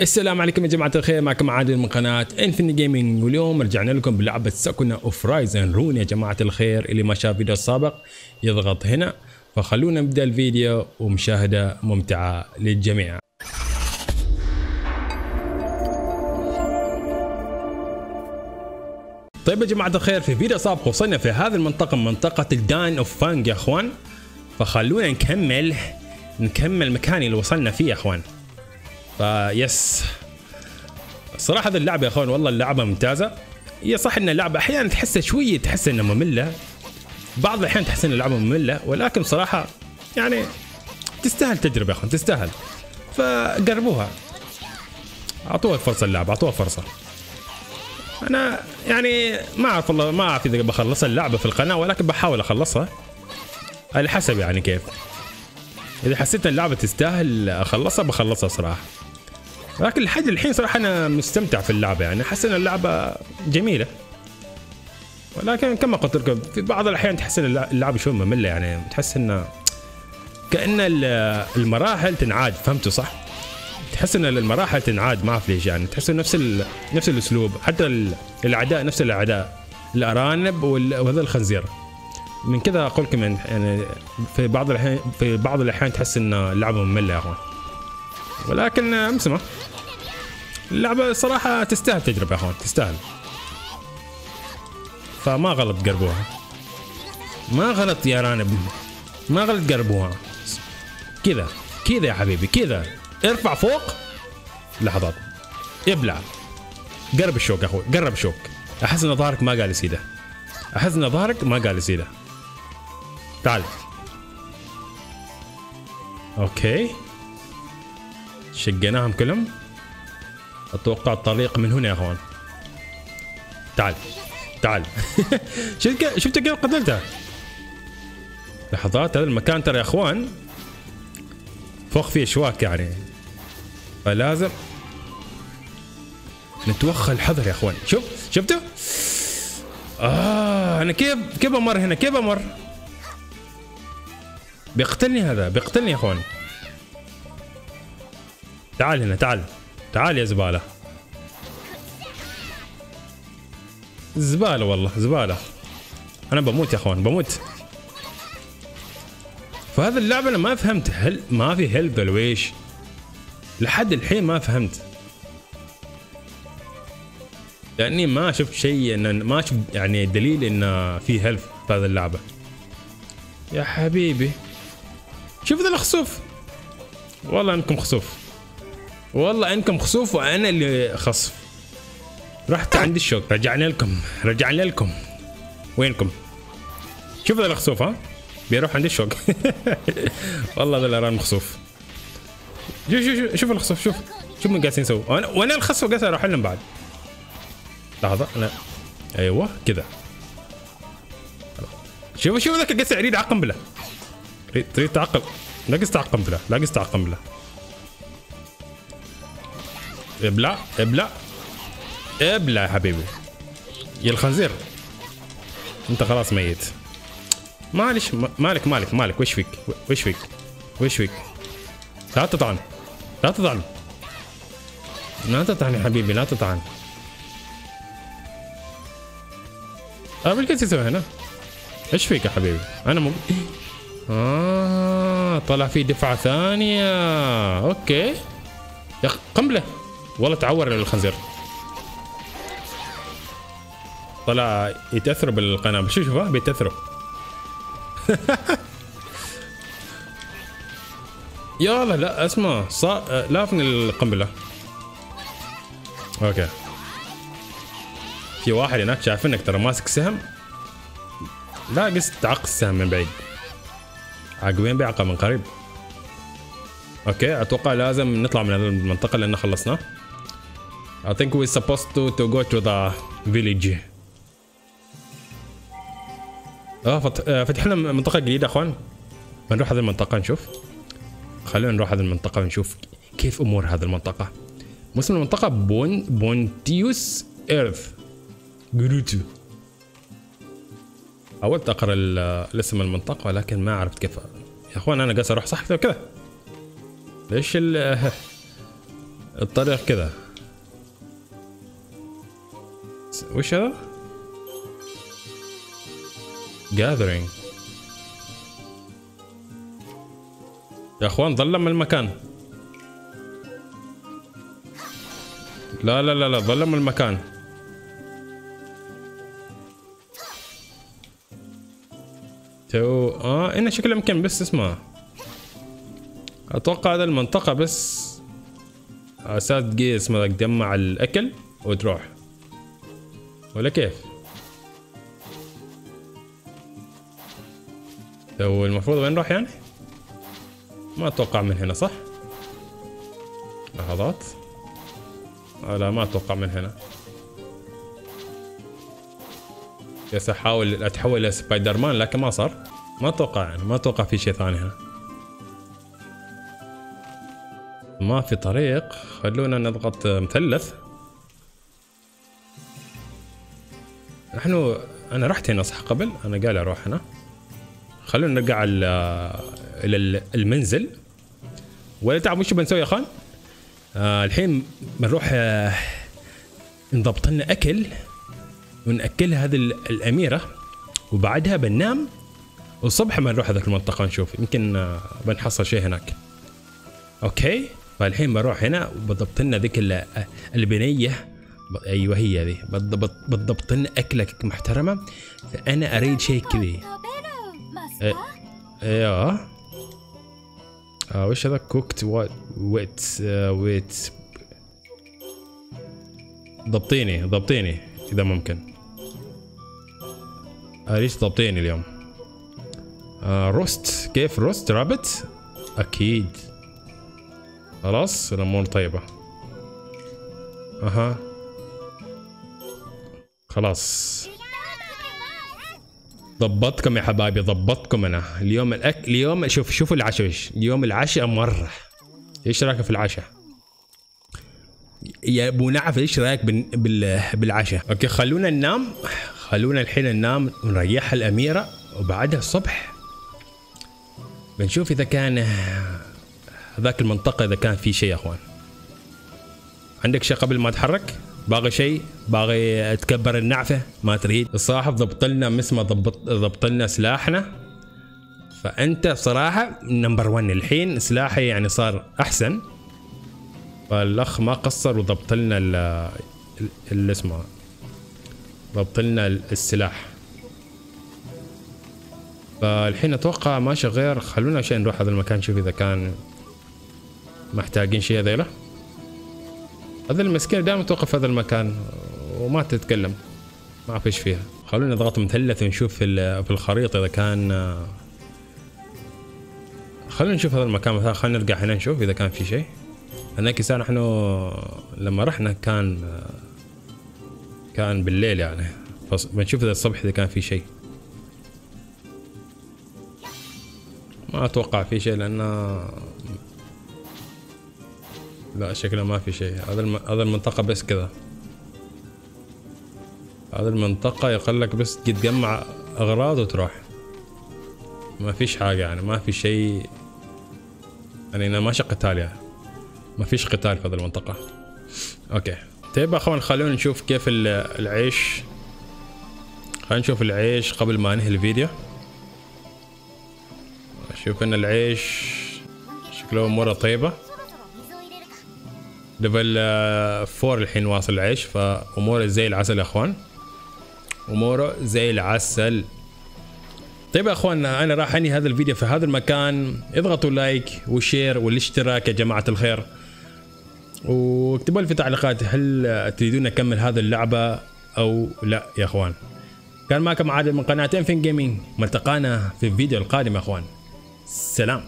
السلام عليكم يا جماعة الخير معكم عادل من قناة Infinity Gaming واليوم رجعنا لكم بلعبة Sakuna of Rice and Ruin يا جماعة الخير اللي ما شاف الفيديو السابق يضغط هنا. فخلونا نبدأ الفيديو ومشاهدة ممتعة للجميع. طيب يا جماعة الخير في فيديو سابق وصلنا في هذه المنطقة منطقة ال Den of Fang يا أخوان. فخلونا نكمل نكمل مكاني اللي وصلنا فيه يا أخوان. فيس. الصراحه هذه اللعبة يا أخوان والله اللعبة ممتازة. هي صح ان اللعبه أحيانا تحسها شوية تحس إنها مملة. بعض الأحيان تحس ان اللعبه مملة ولكن صراحة يعني تستاهل تجربة يا أخوان تستاهل. فقربوها أعطوها فرصة اللعبه أعطوها فرصة. أنا يعني ما أعرف والله ما أعرف إذا بخلص اللعبة في القناة ولكن بحاول أخلصها. على حسب يعني كيف. إذا حسيت إن اللعبة تستاهل أخلصها بخلصها صراحة. لكن لحد الحين صراحة أنا مستمتع في اللعبة يعني. أحس إن اللعبة جميلة. ولكن كما قلت لكم في بعض الأحيان تحس إن اللعبة شوي مملة يعني. تحس إن كأن المراحل تنعاد فهمتوا صح؟ تحس إن المراحل تنعاد ما أعرف ليش يعني. تحس نفس نفس الأسلوب. حتى الأعداء نفس الأعداء. الأرانب وهذا الخنزير. من كذا أقول لكم يعني في بعض الاحيان في بعض الأحيان تحس إن اللعبة مملة يا أخوان. ولكن امسمه اللعبه صراحة تستاهل تجربة يا اخوان تستاهل. فما غلط قربوها. ما غلط يا رانب. ما غلط قربوها. كذا كذا يا حبيبي كذا. ارفع فوق. لحظات ابلع. قرب الشوك أخوي قرب الشوك. أحس إن ظهرك ما قال يسيده. أحس إن ظهرك ما قال يسيده. تعال. أوكي. شقيناهم كلهم. أتوقع الطريق من هنا يا اخوان تعال. تعال شفت شفت كيف قتلته؟ لحظات هذا المكان ترى يا أخوان فوق فيه اشواك يعني. فلازم نتوخى الحذر يا أخوان. شوف شفتوا؟ آه أنا كيف كيف أمر هنا؟ كيف أمر؟ بيقتلني هذا بيقتلني يا أخوان. تعال هنا تعال. تعال يا زبالة. زبالة والله زبالة. أنا بموت يا أخوان بموت. فهذا اللعبة أنا ما فهمت هل ما في health ولا إيش لحد الحين ما فهمت. لأني ما شفت شيء إن ما شفت يعني دليل إن في health في هذه اللعبة. يا حبيبي. شوف ذا الخسوف. والله إنكم خسوف. والله انكم خسوف وأنا اللي خصف رحت عند الشوك. رجعنا لكم رجعنا لكم. وينكم؟ شوف ذا الخسوف ها؟ بيروح عند الشوك. والله ذا الأران مخسوف. شوف شوف شوف الخسوف شوف. شوف من قاعدين يسووا. وأنا وأنا الخسوف قاعد أروح لهم بعد. لحظة أنا أيوه كذا. شوف شوف ذاك قاعد يريد عقم بله تريد تعقم. لا قص تعقم بله ابلع ابلع ابلع يا حبيبي. يا الخنزير. أنت خلاص ميت. معلش مالك مالك مالك وش فيك؟ وش فيك؟ وش فيك؟ لا تطعن لا تطعن. لا تطعن يا حبيبي لا تطعن. قبل كيف تسوي هنا. إيش فيك يا حبيبي؟ أنا مو آه طلع في دفعة ثانية. Okay. يا قنبلة. والله تعور الخنزير. طلع يتاثروا بالقنابل شوف شوف بيتاثروا يلا لا اسمع. صا... لافني القنبلة. Okay. في واحد هناك شايفينك ترى ماسك سهم. لا قص تعق السهم من بعيد. عقبين بيعقب من قريب. Okay أتوقع لازم نطلع من المنطقة لأن خلصنا. I think we're supposed to to go to the village. آه فتحنا منطقة جديدة أخوان. بنروح هذه المنطقة نشوف. خلينا نروح هذه المنطقة ونشوف كيف أمور هذه المنطقة. اسم المنطقة Boun- Bounteous Earth Grotto حاولت أقرأ الاسم المنطقة ولكن ما عرفت كيف. يا أخوان أنا قاعد أروح صح كذا؟ ليش ال الطريق كذا؟ وش هذا؟ gathering. يا أخوان ظلم المكان. لا لا لا لا ظلم المكان. تو آه هنا شكله يمكن بس اسمه أتوقع هذا المنطقة بس أساس تجي اسمه تجمع الأكل وتروح ولا كيف؟ تو المفروض وين نروح يعني؟ ما أتوقع من هنا صح؟ لحظات آه لا ما أتوقع من هنا بس أحاول أتحول إلى سبايدر مان لكن ما صار ما أتوقع يعني ما أتوقع في شيء ثاني هنا ما في طريق. خلونا نضغط مثلث. نحن أنا رحت هنا صح قبل؟ أنا قال أروح هنا. خلونا نرجع إلى المنزل. ولا تعب وش بنسوي يا خان آه الحين بنروح آه نضبط لنا أكل ونأكل هذه الأميرة. وبعدها بننام. والصبح بنروح هذاك المنطقة نشوف يمكن آه، بنحصل شيء هناك. Okay؟ فالحين بروح هنا وبضبط لنا ذيك البنية. أيوه هي ذي. بضبط لنا أكلة محترمة. فأنا أريد شيء كذي. إيوه. آه وش هذا؟ cooked ويت ويت ضبطيني ضبطيني. إذا ممكن. ليش ضابطين اليوم. آه روست كيف روست رابت أكيد. خلاص الأمور طيبة. أها. خلاص. ضبطكم يا حبايبي ضبطكم أنا. اليوم الاكل اليوم شوف شوفوا العشاء اليوم العشاء مرة. إيش رأيك في العشاء؟ يا أبو نعف إيش رأيك بالعشاء؟ أوكي خلونا ننام. خلونا الحين ننام ونريح الأميرة وبعدها الصبح بنشوف إذا كان هذاك المنطقة إذا كان في شيء يا أخوان. عندك شيء قبل ما أتحرك باغي شيء؟ باغي تكبر النعفة؟ ما تريد؟ الصراحة ضبط لنا ما ضبط ضبط لنا سلاحنا. فأنت صراحة نمبر 1 الحين سلاحي يعني صار أحسن. فالأخ ما قصر وضبط لنا اللي اسمه ضبط لنا السلاح. فالحين أتوقع ماشي غير خلونا عشان نروح هذا المكان نشوف إذا كان محتاجين شيء هذيلا؟ هذا المسكين دائما توقف هذا المكان وما تتكلم. ما إيش فيها. خلونا نضغط مثلث ونشوف في الخريطة إذا كان خلونا نشوف هذا المكان مثلا. خلينا نرجع هنا نشوف إذا كان في شيء. هناك ساعة نحن لما رحنا كان كان بالليل يعني. بنشوف إذا الصبح إذا كان في شيء. ما أتوقع في شيء لأنه لا شكله ما في شيء. هذا الم... هذا المنطقة بس كذا. هذا المنطقة يقلك بس تجمع أغراض وتروح. ما فيش حاجة يعني ما في شيء. يعني ماشي قتال يعني. ما فيش قتال في هذه المنطقة. أوكي. طيب أخوان خلونا نشوف كيف العيش. خلينا نشوف العيش قبل ما أنهي الفيديو. شوف إن العيش شكله اموره طيبة. level 4 الحين واصل العيش فأموره زي العسل يا أخوان. أموره زي العسل. طيب يا أخوان أنا راح أنهي هذا الفيديو في هذا المكان. اضغطوا like و share والاشتراك يا جماعة الخير. واكتبوا لي في التعليقات هل تريدون نكمل هذه اللعبة أو لا يا أخوان. كان معكم عادل من قناة انفين gaming ملتقانا في الفيديو القادم يا أخوان. سلام.